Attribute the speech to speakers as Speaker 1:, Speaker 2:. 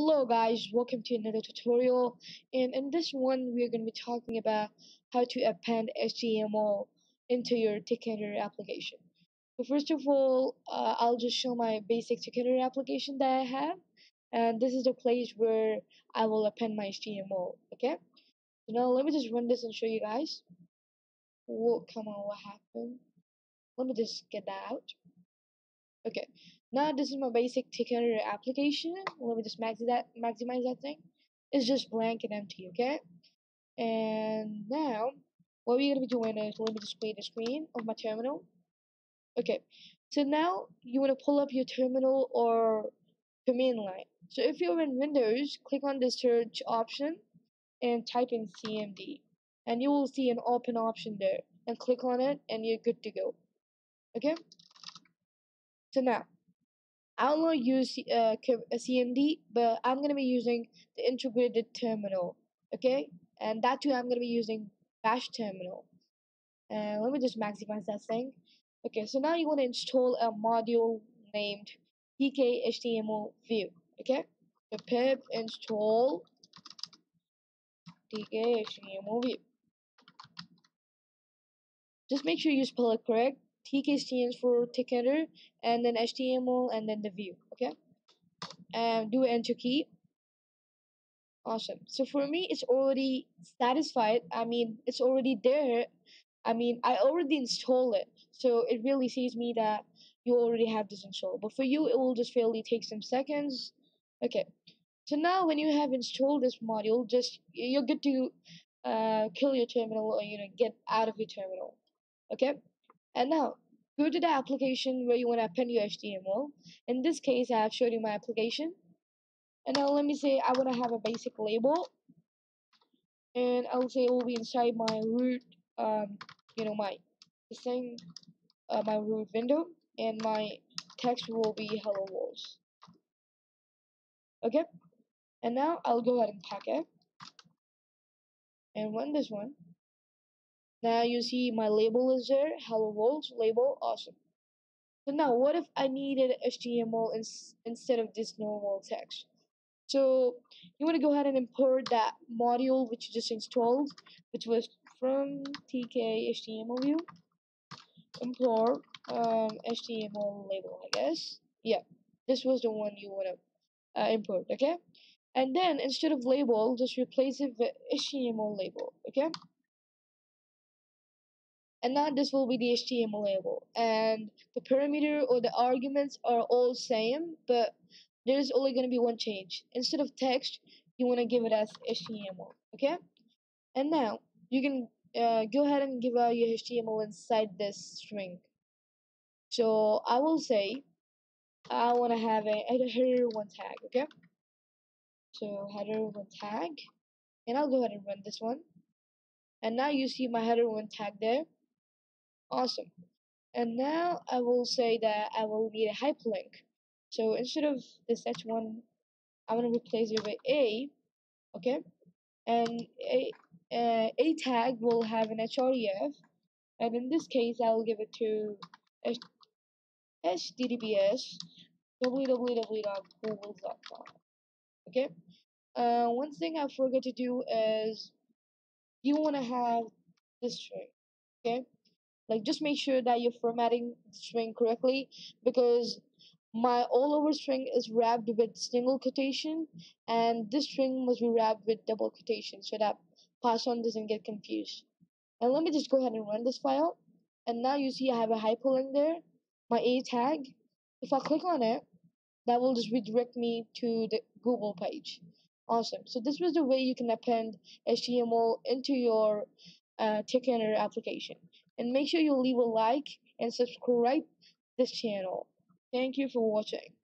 Speaker 1: Hello guys, welcome to another tutorial and in this one we're going to be talking about how to append HTML into your Tkinter application. So first of all, uh, I'll just show my basic Tkinter application that I have and this is the place where I will append my HTML, okay? So now let me just run this and show you guys. Whoa, come on, what happened? Let me just get that out. Okay, now this is my basic Tkinter application. Let me just maximize that, maximize that thing. It's just blank and empty, okay? And now, what we're gonna be doing is let me display the screen of my terminal. Okay, so now you wanna pull up your terminal or command line. So if you're in Windows, click on the search option and type in CMD, and you will see an open option there. And click on it, and you're good to go. Okay. So now I not use uh, CMD, but I'm gonna be using the integrated terminal, okay? And that too, I'm gonna be using Bash terminal. And let me just maximize that thing. Okay, so now you want to install a module named tk-html view, okay? So pip install tk-html view. Just make sure you spell it correct TK stands for Tkinter, and then HTML, and then the view. Okay, and do enter key. Awesome. So for me, it's already satisfied. I mean, it's already there. I mean, I already installed it, so it really sees me that you already have this installed. But for you, it will just fairly take some seconds. Okay. So now, when you have installed this module, just you're good to uh, kill your terminal or you know get out of your terminal. Okay. And now, go to the application where you want to append your HTML. In this case, I have showed you my application. And now let me say I want to have a basic label. And I'll say it will be inside my root, um, you know, my thing, uh, my root window. And my text will be hello world. Okay? And now I'll go ahead and pack it. And run this one. Now you see my label is there, hello world label, awesome. So now what if I needed HTML ins instead of this normal text? So you want to go ahead and import that module which you just installed, which was from tk HTML view. Import um, HTML label, I guess. Yeah, this was the one you want to uh, import, okay? And then instead of label, just replace it with HTML label, okay? And now this will be the HTML label. And the parameter or the arguments are all same but there's only going to be one change. Instead of text you want to give it as HTML okay? And now you can uh, go ahead and give out your HTML inside this string. So I will say I want to have a, a header one tag okay? So header one tag and I'll go ahead and run this one. And now you see my header one tag there Awesome. And now I will say that I will need a hyperlink. So instead of this h1, I'm going to replace it with a, okay? And a, uh, a tag will have an href, and in this case, I will give it to https www.google.com. Okay. Uh, one thing I forgot to do is you want to have this string. Okay like just make sure that you're formatting the string correctly because my all over string is wrapped with single quotation and this string must be wrapped with double quotation so that Python doesn't get confused. And let me just go ahead and run this file. And now you see I have a hyperlink there, my A tag. If I click on it, that will just redirect me to the Google page. Awesome. So this was the way you can append HTML into your uh, application and make sure you leave a like and subscribe this channel. Thank you for watching.